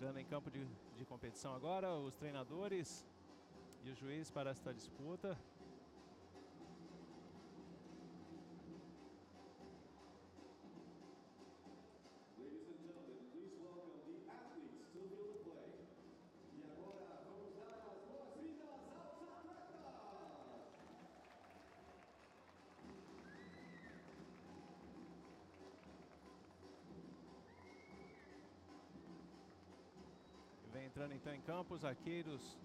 Entrando em campo de, de competição agora, os treinadores e os juízes para esta disputa. Entrando então em campo os arqueiros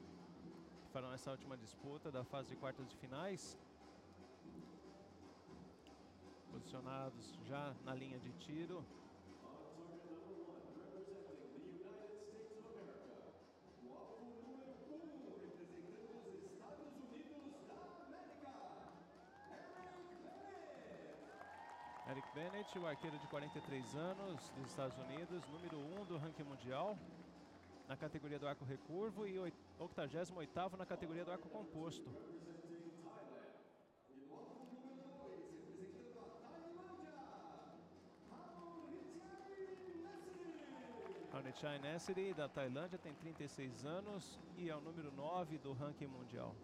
que farão essa última disputa da fase de quartas de finais. Posicionados já na linha de tiro. Eric Bennett, o arqueiro de 43 anos dos Estados Unidos, número 1 um do ranking mundial na categoria do arco recurvo e oit- 88º na categoria do arco composto. Representing Thailand. No alvo número dois, representando a Tailândia. Mauritius Messi. Harnichai Nessiri, da Tailândia, tem 36 anos e é o número 9 do ranking mundial.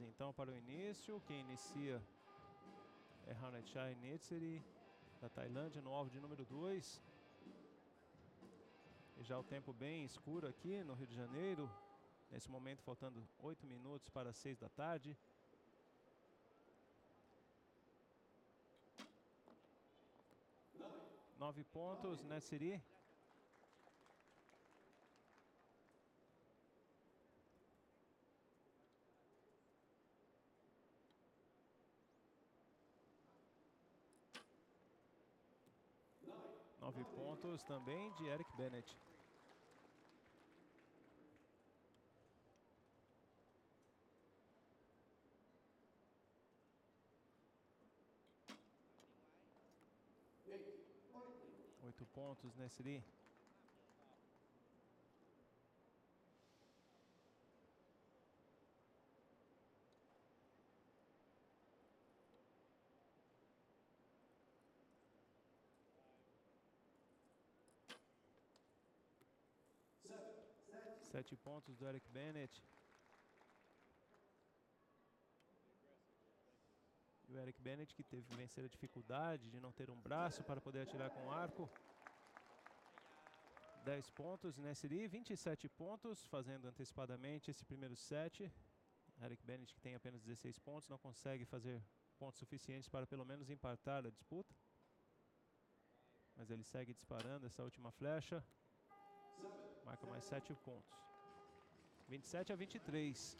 Então para o início. Quem inicia é Harnichai Nessiri, da Tailândia, no alvo de número 2. E já o tempo bem escuro aqui no Rio de Janeiro. Nesse momento, faltando 8 minutos para as 6 da tarde. Nove pontos, Nessiri. Nove pontos também de Eric Bennett. Oito pontos, Nessiri. Seven. Sete pontos do Eric Bennett. E o Eric Bennett que teve vencer a dificuldade de não ter um braço para poder atirar com arco. 10 pontos, Nessiri, 27 pontos, fazendo antecipadamente esse primeiro set. Eric Bennett que tem apenas 16 pontos, não consegue fazer pontos suficientes para pelo menos empatar a disputa. Mas ele segue disparando essa última flecha. Seven. Marca mais 7 pontos. 27 a 23.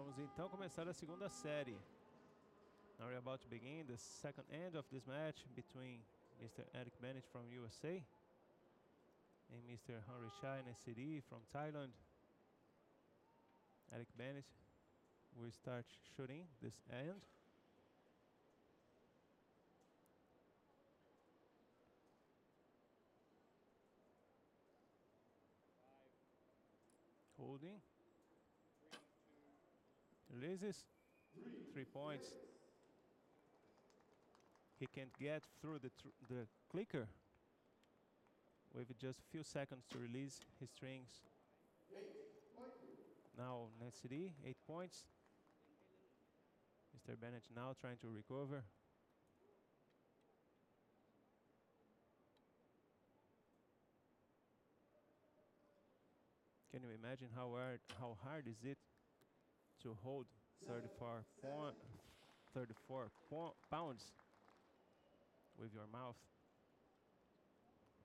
Vamos então começar a segunda série. Now we're about to begin the second end of this match between Mr. Eric Bennett from USA and Mr. Henry Chai Nesiri from Thailand. Eric Bennett will start shooting this end. Holding. Releases. Three points. He can't get through the, the clicker. with just a few seconds to release his strings. Now Net City, eight points. Mr. Bennett now trying to recover. Can you imagine how hard how hard is it to hold 34 point, 34 po- pounds with your mouth?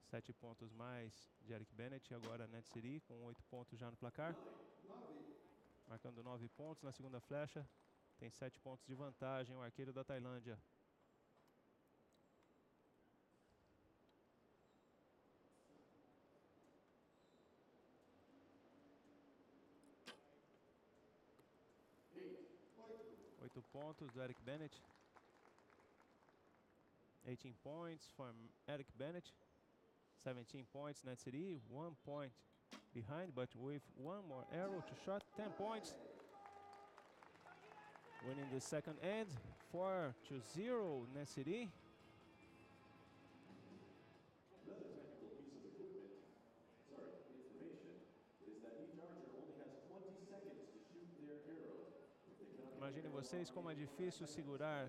Sete pontos mais de Eric Bennett, agora Net City com oito pontos já no placar. Marcando nove pontos na segunda flecha. Tem sete pontos de vantagem o arqueiro da Tailândia. Pontos do Eric Bennett. 18 points from Eric Bennett. 17 points Net City. One point behind, but with one more arrow to shot. 10 points. Winning the second end. 4 to 0 Net City. Imaginem vocês como é difícil segurar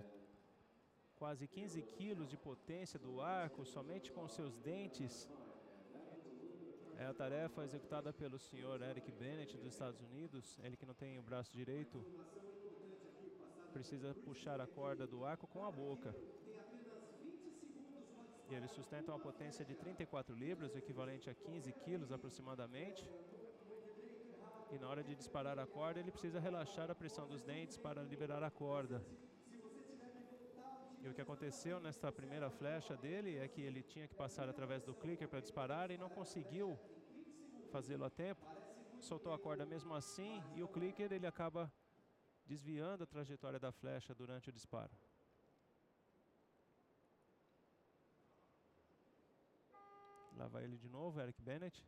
quase 15 quilos de potência do arco somente com seus dentes. É a tarefa executada pelo senhor Eric Bennett dos Estados Unidos, ele que não tem o braço direito, precisa puxar a corda do arco com a boca. E ele sustenta uma potência de 34 libras, o equivalente a 15 quilos aproximadamente. E na hora de disparar a corda, ele precisa relaxar a pressão dos dentes para liberar a corda. E o que aconteceu nesta primeira flecha dele é que ele tinha que passar através do clicker para disparar e não conseguiu fazê-lo a tempo. Soltou a corda mesmo assim e o clicker ele acaba desviando a trajetória da flecha durante o disparo. Lá vai ele de novo, Eric Bennett.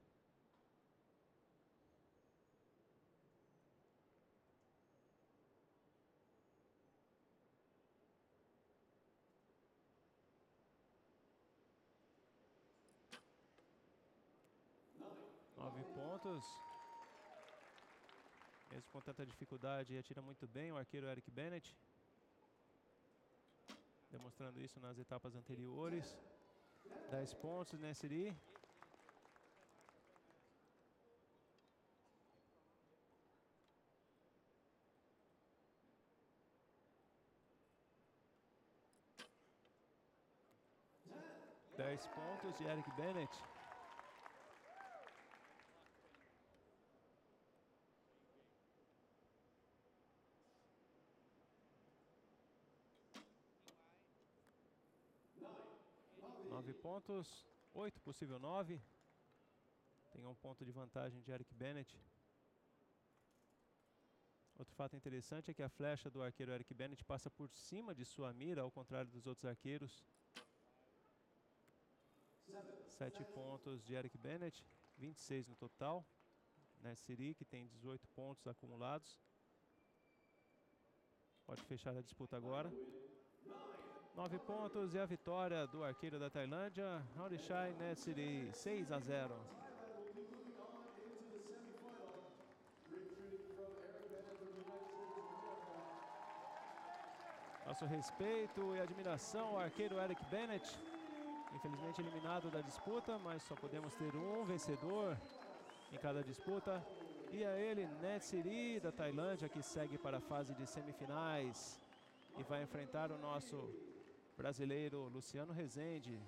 Pontos. Mesmo com tanta dificuldade, atira muito bem o arqueiro Eric Bennett. Demonstrando isso nas etapas anteriores. 10 pontos nesse ali. Dez pontos de Eric Bennett. Nove pontos, oito, possível nove. Tem um ponto de vantagem de Eric Bennett. Outro fato interessante é que a flecha do arqueiro Eric Bennett passa por cima de sua mira, ao contrário dos outros arqueiros. Sete pontos de Eric Bennett, 26 no total. Nessiri, que tem 18 pontos acumulados. Pode fechar a disputa agora. Nove pontos e a vitória do arqueiro da Tailândia, Haurishai Netsiri, 6 a 0. Nosso respeito e admiração ao arqueiro Eric Bennett, infelizmente eliminado da disputa, mas só podemos ter um vencedor em cada disputa. E a ele, Netsiri da Tailândia, que segue para a fase de semifinais e vai enfrentar o nosso brasileiro Luciano Rezende,